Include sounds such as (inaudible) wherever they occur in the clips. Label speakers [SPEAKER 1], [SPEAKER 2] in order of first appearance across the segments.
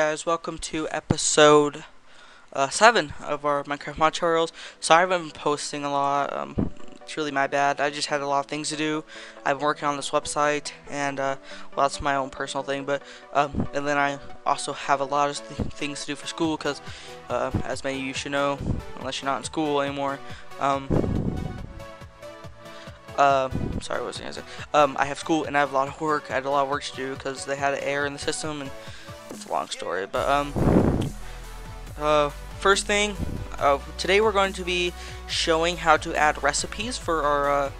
[SPEAKER 1] guys, welcome to episode uh, 7 of our Minecraft mod tutorials. Sorry I've been posting a lot, um, it's really my bad, I just had a lot of things to do. I've been working on this website, and uh, well that's my own personal thing, but, um, and then I also have a lot of th things to do for school, because uh, as many of you should know, unless you're not in school anymore, um, uh, sorry, what was I say? Um, I have school and I have a lot of work. I had a lot of work to do because they had an error in the system, and long story. But um, uh, first thing, uh, today we're going to be showing how to add recipes for our. Uh,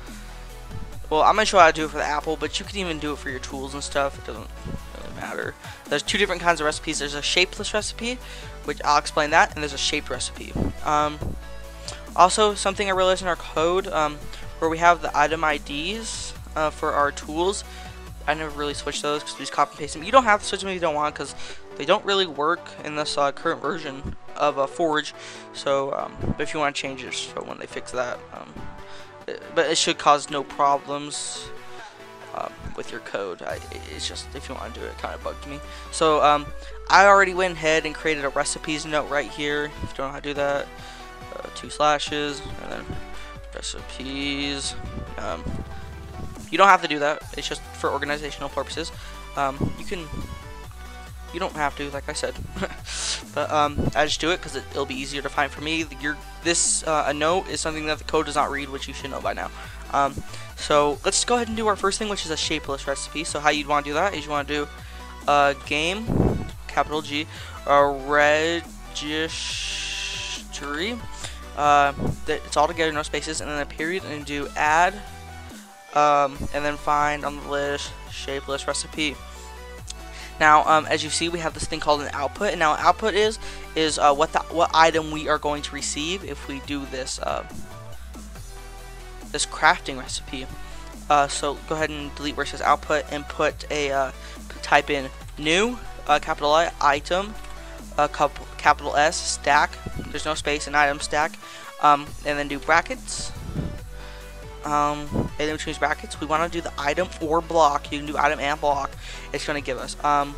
[SPEAKER 1] well, I'm gonna show how to do it for the apple, but you can even do it for your tools and stuff. It doesn't really matter. There's two different kinds of recipes. There's a shapeless recipe, which I'll explain that, and there's a shaped recipe. Um, also, something I realized in our code. Um, where we have the item IDs uh, for our tools. I never really switched those because we just copy and paste them. You don't have to switch them if you don't want because they don't really work in this uh, current version of uh, Forge. So, um, if you want to change it, so when they fix that, um, it, but it should cause no problems um, with your code. I, it's just if you want to do it, it kind of bugged me. So, um, I already went ahead and created a recipes note right here. If you don't know how to do that, uh, two slashes and then recipes. You don't have to do that. It's just for organizational purposes. Um, you can. You don't have to, like I said, (laughs) but um, I just do it because it, will be easier to find for me. Your this uh, a note is something that the code does not read, which you should know by now. Um, so let's go ahead and do our first thing, which is a shapeless recipe. So how you'd want to do that is you want to do a game, capital G, a registry uh, it's all together, no spaces, and then a period, and do add, um, and then find on the list shapeless recipe. Now, um, as you see, we have this thing called an output, and now output is is uh, what the what item we are going to receive if we do this uh, this crafting recipe. Uh, so go ahead and delete where it says output and put a uh, type in new uh, capital I item couple capital S stack. There's no space in item stack. Um, and then do brackets. Um, and then between brackets, we want to do the item or block. You can do item and block. It's going to give us. Um,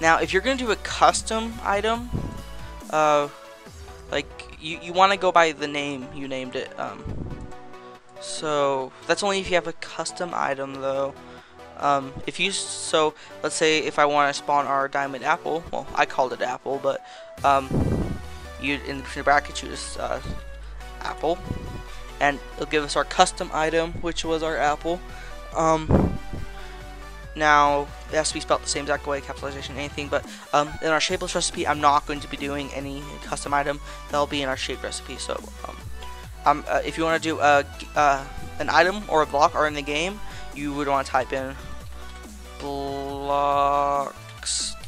[SPEAKER 1] now, if you're going to do a custom item, uh, like you, you want to go by the name you named it. Um, so that's only if you have a custom item, though. Um, if you so let's say if I want to spawn our diamond apple, well I called it apple, but um, you in the brackets use uh, apple, and it'll give us our custom item, which was our apple. Um, now it has to be spelled the same exact way, capitalization, anything. But um, in our shapeless recipe, I'm not going to be doing any custom item. That'll be in our shape recipe. So um, um, uh, if you want to do a, uh, an item or a block or in the game, you would want to type in blocks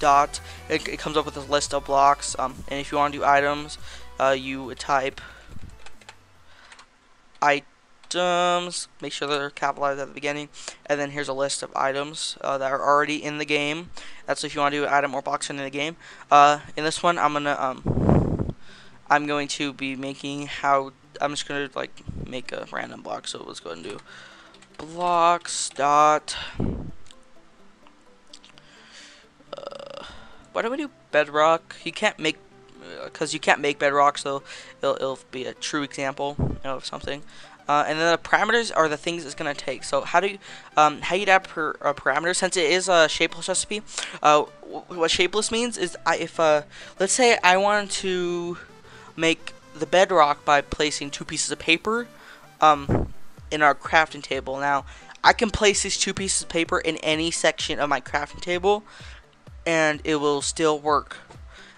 [SPEAKER 1] dot it, it, comes up with a list of blocks um, and if you want to do items uh, you type items make sure they're capitalized at the beginning and then here's a list of items uh, that are already in the game. That's if you want to do an item or box in the game. Uh, in this one I'm gonna um, I'm going to be making how I'm just gonna like make a random block. So let's go ahead and do blocks dot uh, why don't we do bedrock? You can't make because uh, you can't make bedrock so it'll, it'll be a true example of something uh, and then the parameters are the things it's going to take. So how do you, um, how you add per, uh, parameters since it is a shapeless recipe? Uh, what shapeless means is I, if uh, let's say I wanted to make the bedrock by placing two pieces of paper, um, in our crafting table. Now, I can place these two pieces of paper in any section of my crafting table, and it will still work.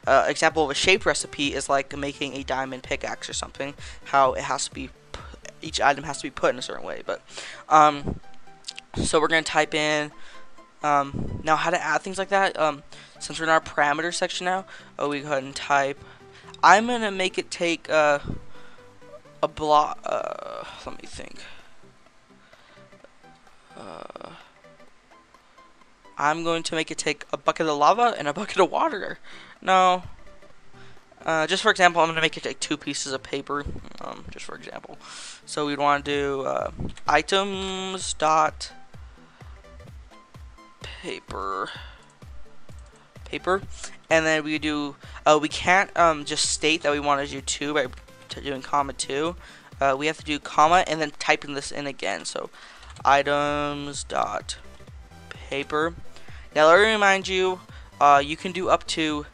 [SPEAKER 1] Uh, example of a shaped recipe is like making a diamond pickaxe or something. How it has to be, each item has to be put in a certain way. But, um, so we're gonna type in. Um, now, how to add things like that. Um, since we're in our parameter section now, oh, we go ahead and type. I'm gonna make it take uh, a block. Uh, let me think. Uh, I'm going to make it take a bucket of lava and a bucket of water. No. Uh, just for example, I'm going to make it take two pieces of paper. Um, just for example. So we'd want to do uh, items dot paper paper, and then we do. Uh, we can't um, just state that we want to do two by doing comma two. Uh, we have to do comma and then typing this in again. So items dot paper. Now let me remind you, uh, you can do up to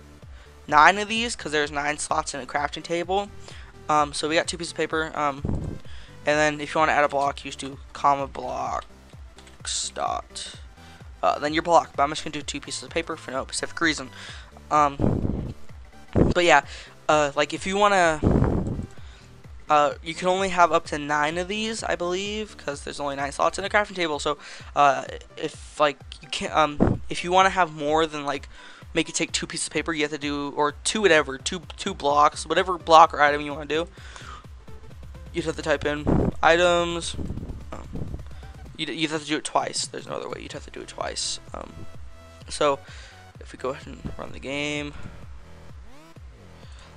[SPEAKER 1] nine of these because there's nine slots in a crafting table. Um, so we got two pieces of paper. Um, and then if you want to add a block, you just do comma blocks dot. Uh, then your block. But I'm just gonna do two pieces of paper for no specific reason. Um, but yeah, uh, like if you wanna, uh, you can only have up to nine of these, I believe, because there's only nine slots in a crafting table. So, uh, if like you can't, um, if you want to have more than like make it take two pieces of paper, you have to do, or two whatever, two two blocks, whatever block or item you want to do. You'd have to type in items. Um, you'd, you'd have to do it twice. There's no other way. You'd have to do it twice. Um, so if we go ahead and run the game,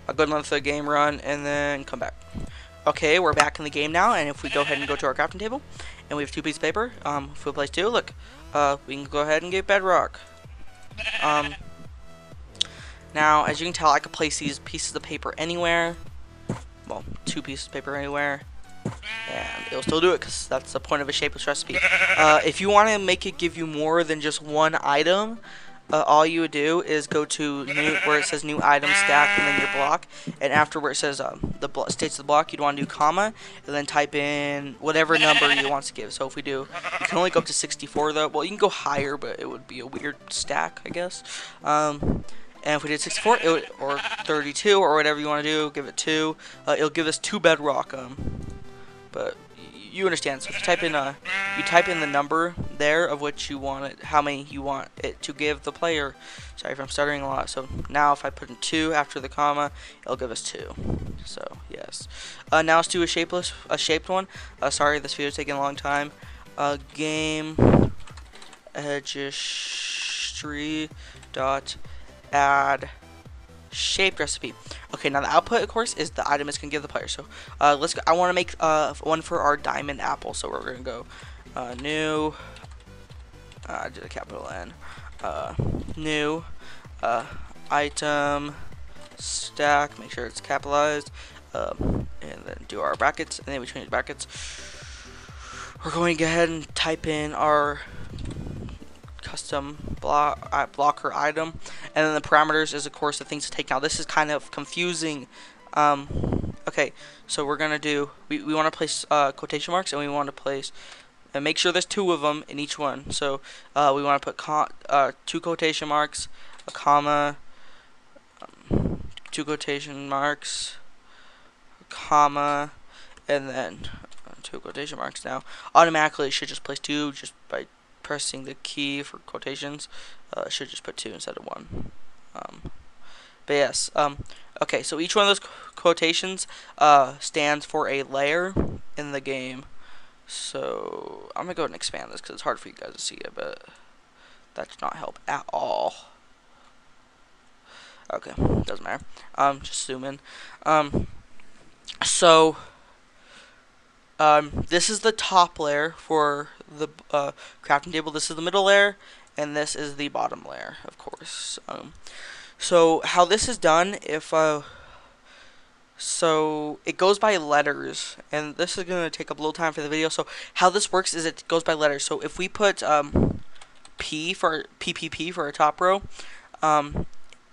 [SPEAKER 1] I'll go and the game run and then come back. Okay, we're back in the game now, and if we go ahead and go to our crafting table, and we have two pieces of paper, um, if we place two, look, uh, we can go ahead and get bedrock. Um, now, as you can tell, I can place these pieces of paper anywhere. Well, two pieces of paper anywhere. And it'll still do it because that's the point of a shapeless recipe. (laughs) Uh, if you want to make it give you more than just one item, uh, all you would do is go to new where it says new item stack and then your block and after where it says um, the states of the block you'd want to do comma and then type in whatever number you want to give so if we do you can only go up to 64 though well you can go higher but it would be a weird stack I guess um, and if we did 64 would, or 32 or whatever you want to do, give it 2, uh, it'll give us 2 bedrock. Um, but you understand. So if you type in uh, you type in the number there of which you want it, how many you want it to give the player. Sorry if I'm stuttering a lot. So now if I put in 2 after the comma, it'll give us 2. So yes. Uh, now let's do a shapeless, a shaped one. Uh, sorry, this video's taking a long time. Uh, game registry dot add shaped recipe. Okay, now the output, of course, is the item it's gonna give the player. So uh, let's go. I want to make uh, one for our diamond apple. So we're gonna go uh, new. Uh, I did a capital N. Uh, new uh, item stack. Make sure it's capitalized. Um, and then do our brackets. And then we change brackets. We're going to go ahead and type in our custom block, uh, blocker item. And then the parameters is, of course, the things to take. Now, this is kind of confusing. Um, okay, so we're going to do, we, we want to place uh, quotation marks, and we want to place, and make sure there's two of them in each one. So uh, we want to put uh, two quotation marks, a comma, um, two quotation marks, comma, and then uh, two quotation marks now. Automatically, it should just place two just by pressing the key for quotations, uh, should just put two instead of one. Um, but yes, um, okay, so each one of those quotations uh, stands for a layer in the game. So I'm going to go ahead and expand this because it's hard for you guys to see it, but that does not help at all. Okay, doesn't matter. Um, just zoom in. Um, so um, this is the top layer for the uh, crafting table. This is the middle layer, and this is the bottom layer, of course. Um, so how this is done, if uh, so it goes by letters, and this is gonna take up a little time for the video. So how this works is it goes by letters. So if we put um, P for PPP for our top row, um,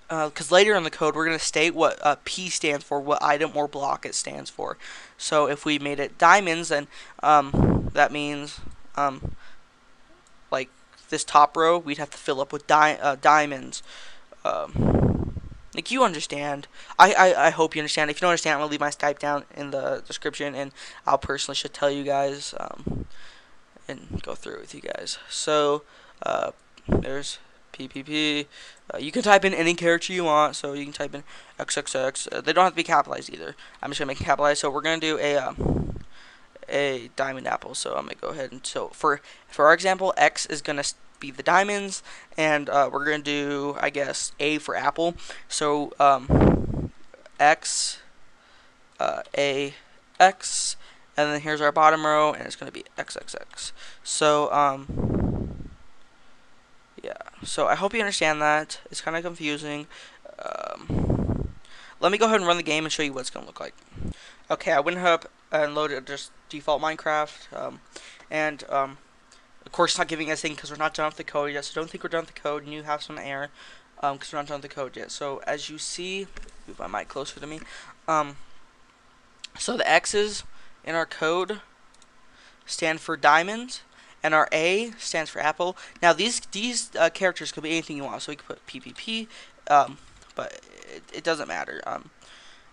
[SPEAKER 1] because uh, later in the code we're going to state what uh, P stands for, what item or block it stands for. So if we made it diamonds, then um, that means um, like this top row, we'd have to fill up with di uh, diamonds. Um, like you understand. I, I, I hope you understand. If you don't understand, I'm going to leave my Skype down in the description, and I'll personally should tell you guys um, and go through with you guys. So uh, there's PPP. Uh, you can type in any character you want, so you can type in XXX. Uh, they don't have to be capitalized either. I'm just gonna make it capitalized. So we're gonna do a uh, a diamond apple. So I'm gonna go ahead and so for for our example, X is gonna be the diamonds, and uh, we're gonna do I guess A for apple. So um, X uh, A X, and then here's our bottom row, and it's gonna be XXX. So um yeah, so I hope you understand that. It's kind of confusing. Um, let me go ahead and run the game and show you what it's going to look like. Okay, I went up and loaded just default Minecraft. Um, and, um, of course, it's not giving us anything because we're not done with the code yet. So don't think we're done with the code and you have some error because um, we're not done with the code yet. So as you see, move my mic closer to me. Um, so the X's in our code stand for diamond and our A stands for apple. Now these these uh, characters could be anything you want, so we could put PPP, um, but it, it, doesn't matter. Um,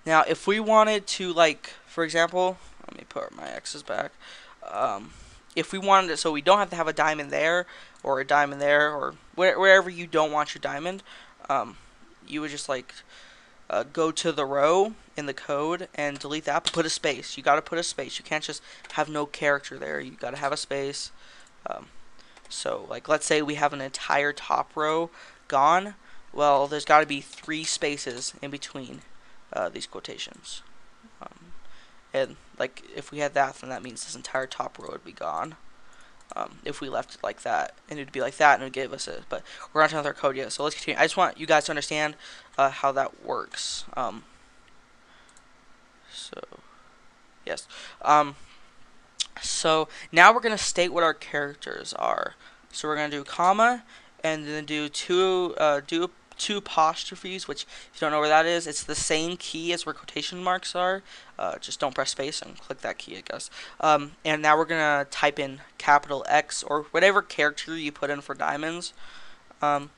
[SPEAKER 1] now if we wanted to like, for example, let me put my X's back. Um, if we wanted it, so we don't have to have a diamond there or a diamond there or where, wherever you don't want your diamond, um, you would just like uh, go to the row in the code and delete that, put a space. You got to put a space. You can't just have no character there. You got to have a space. Um, so, like, let's say we have an entire top row gone. Well, there's got to be three spaces in between uh, these quotations. Um, and, like, if we had that, then that means this entire top row would be gone. Um, if we left it like that, and it'd be like that, and it would give us a. But we're not done with our code yet, so let's continue. I just want you guys to understand uh, how that works. Um, so, yes. Um, so now we're going to state what our characters are. So we're going to do comma and then do two uh, do two apostrophes, which if you don't know where that is, it's the same key as where quotation marks are. Uh, just don't press space and click that key, I guess. Um, and now we're gonna type in capital X or whatever character you put in for diamonds. Um,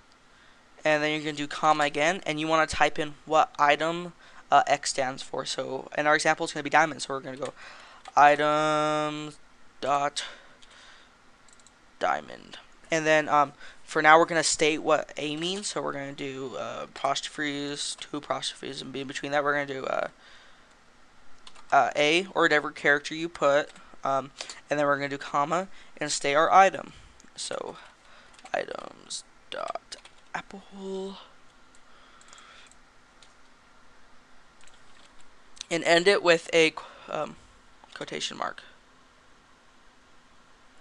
[SPEAKER 1] and then you're gonna do comma again, and you want to type in what item uh, X stands for. So in our example, it's gonna be diamonds. So we're gonna go items dot diamond. And then um, for now, we're going to state what A means. So we're going to do uh, apostrophes, two apostrophes, and in between that, we're going to do uh, uh, A or whatever character you put. Um, and then we're going to do comma and state our item. So items dot apple and end it with a um, quotation mark.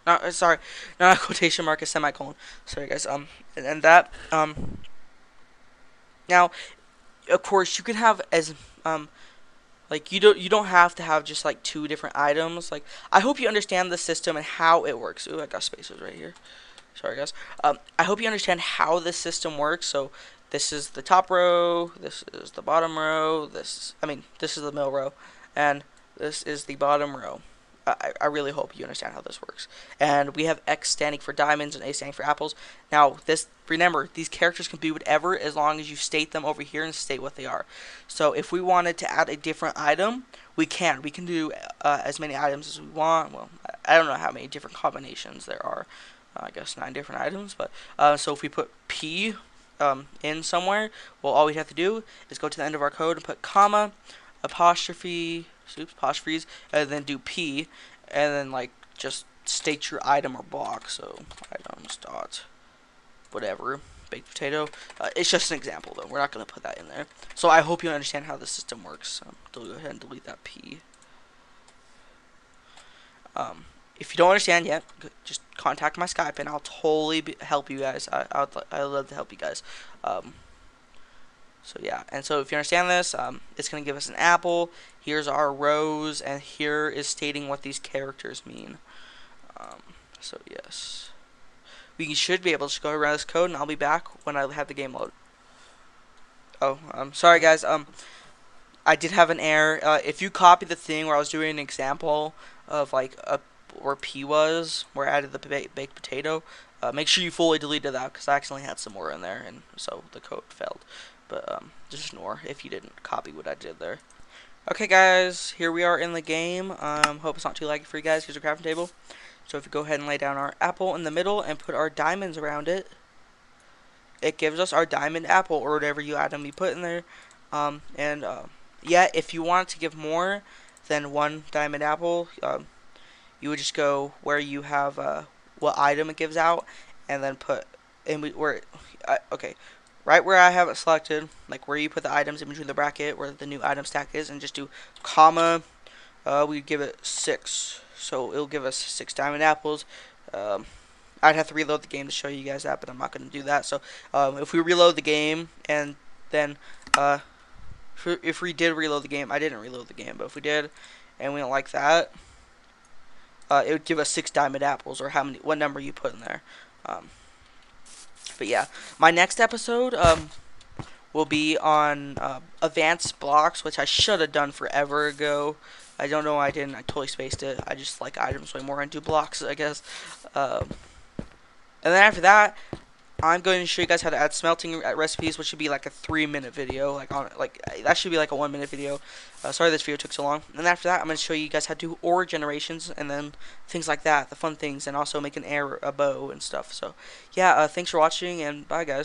[SPEAKER 1] Not uh, sorry, (laughs) not a quotation mark, a semicolon. Sorry guys. Um, and, and that um. Now, of course, you can have as um, like you don't you don't have to have just like two different items. Like I hope you understand the system and how it works. Ooh, I got spaces right here. Sorry guys. Um, I hope you understand how this system works. So this is the top row. This is the bottom row. This I mean this is the middle row, and this is the bottom row. I, I really hope you understand how this works. And we have X standing for diamonds and A standing for apples. Now, this remember, these characters can be whatever as long as you state them over here and state what they are. So if we wanted to add a different item, we can. We can do uh, as many items as we want. Well, I don't know how many different combinations there are. Uh, I guess nine different items. But uh, So if we put P um, in somewhere, well, all we have to do is go to the end of our code and put comma, apostrophe, oops, freeze and then do P, and then like just state your item or block. So items dot whatever baked potato. Uh, it's just an example though. We're not gonna put that in there. So I hope you understand how the system works. Um, go ahead and delete that P. Um, if you don't understand yet, just contact my Skype and I'll totally help you guys. I I'd, I'd love to help you guys. Um, so yeah, and so if you understand this, um, it's going to give us an apple. Here's our rows, and here is stating what these characters mean. Um, so yes, we should be able to go around this code, and I'll be back when I have the game load. Oh, I'm um, sorry guys. Um, I did have an error. Uh, if you copy the thing where I was doing an example of like a where P was, where I added the baked potato, uh, make sure you fully deleted that because I accidentally had some more in there, and so the code failed. But um, just ignore if you didn't copy what I did there. Okay, guys, here we are in the game. Um, hope it's not too laggy for you guys. Here's a crafting table. So if we go ahead and lay down our apple in the middle and put our diamonds around it, it gives us our diamond apple or whatever you item you put in there. Um, and uh, yeah, if you want to give more than one diamond apple, um, you would just go where you have uh, what item it gives out, and then put in where. Uh, okay, right where I have it selected, like where you put the items in between the bracket, where the new item stack is, and just do comma, uh, we give it 6. So it'll give us 6 diamond apples. Um, I'd have to reload the game to show you guys that, but I'm not going to do that. So um, if we reload the game and then uh, if we did reload the game, I didn't reload the game, but if we did and we don't like that, uh, it would give us six diamond apples or how many what number you put in there. Um, but yeah, my next episode um, will be on uh, advanced blocks, which I should have done forever ago. I don't know why I didn't. I totally spaced it. I just like items way more into blocks, I guess. Um, and then after that, I'm going to show you guys how to add smelting recipes, which should be like a three minute video. Like on like that should be like a one minute video. Uh, sorry this video took so long. And after that, I'm going to show you guys how to do ore generations and then things like that, the fun things, and also make an a bow and stuff. So yeah, uh, thanks for watching and bye guys.